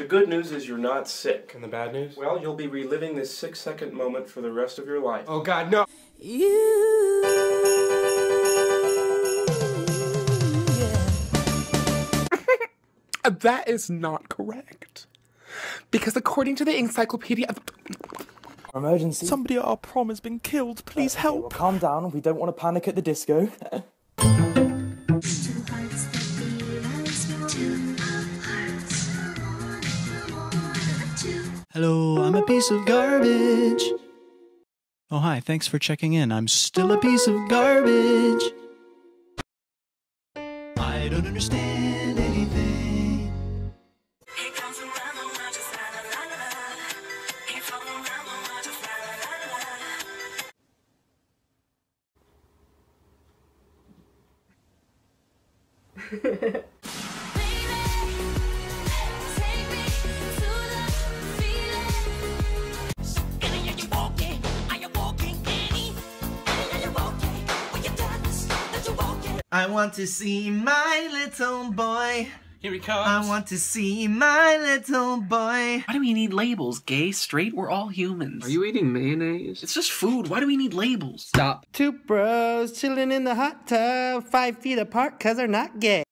The good news is you're not sick. And the bad news? Well, you'll be reliving this six second moment for the rest of your life. Oh god, no! you That is not correct. Because according to the encyclopedia of Emergency. somebody at our prom has been killed, please help. Well, calm down. We don't want to panic at the disco. Hello, I'm a piece of garbage. Oh, hi, thanks for checking in. I'm still a piece of garbage. I don't understand anything. I want to see my little boy. Here he comes. I want to see my little boy. Why do we need labels? Gay, straight, we're all humans. Are you eating mayonnaise? It's just food. Why do we need labels? Stop. Two bros chilling in the hot tub, five feet apart cause they're not gay.